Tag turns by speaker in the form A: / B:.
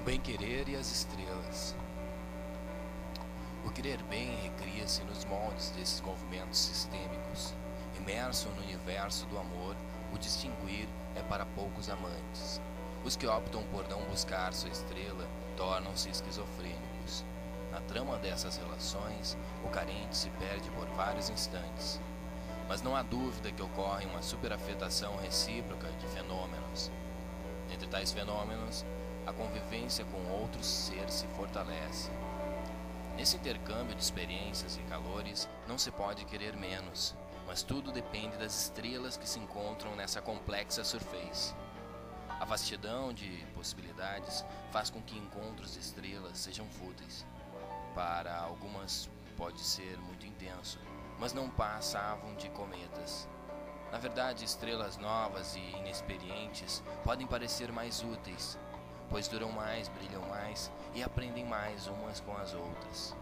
A: O bem-querer e as estrelas. O querer bem recria-se nos moldes desses movimentos sistêmicos. Imerso no universo do amor, o distinguir é para poucos amantes. Os que optam por não buscar sua estrela tornam-se esquizofrênicos. Na trama dessas relações, o carente se perde por vários instantes. Mas não há dúvida que ocorre uma superafetação recíproca de fenômenos. Entre tais fenômenos, a convivência com outros seres se fortalece. Nesse intercâmbio de experiências e calores, não se pode querer menos, mas tudo depende das estrelas que se encontram nessa complexa surface. A vastidão de possibilidades faz com que encontros de estrelas sejam fúteis. Para algumas pode ser muito intenso, mas não passavam de cometas. Na verdade, estrelas novas e inexperientes podem parecer mais úteis, pois duram mais, brilham mais e aprendem mais umas com as outras.